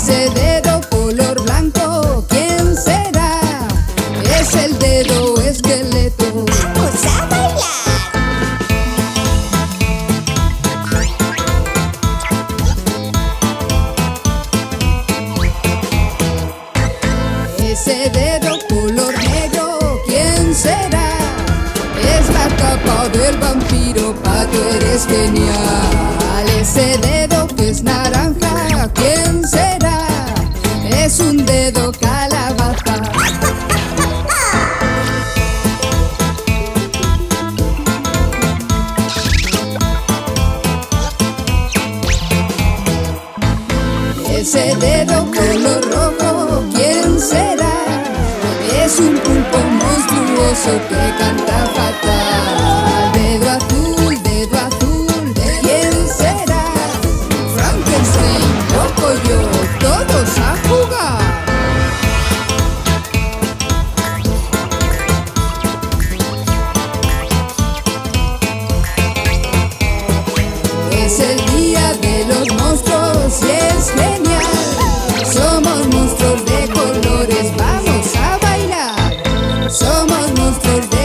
Ese dedo color blanco, ¿quién será? Es el dedo esqueleto. ¡Vamos a bailar! Ese dedo color negro, ¿quién será? Es la capa del vampiro, pato eres genial. Ese dedo que es naranja Ese dedo color rojo, ¿quién será? Es un pulpo monstruoso que canta fatal. Dedo azul, dedo azul, ¿quién será? Frankenstein, loco yo, todos a jugar. Es el día de los monstruos. resolver.